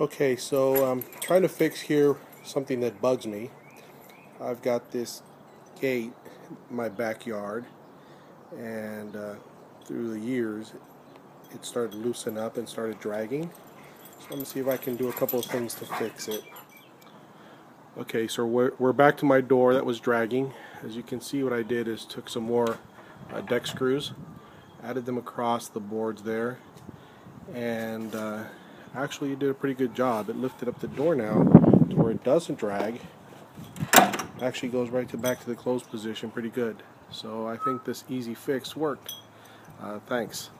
Okay, so I'm trying to fix here something that bugs me. I've got this gate in my backyard, and uh, through the years, it started to loosen up and started dragging. So I'm to see if I can do a couple of things to fix it. Okay, so we're, we're back to my door that was dragging. As you can see, what I did is took some more uh, deck screws, added them across the boards there, and uh, actually you did a pretty good job. It lifted up the door now to where it doesn't drag. Actually goes right to back to the closed position pretty good. So I think this easy fix worked. Uh, thanks.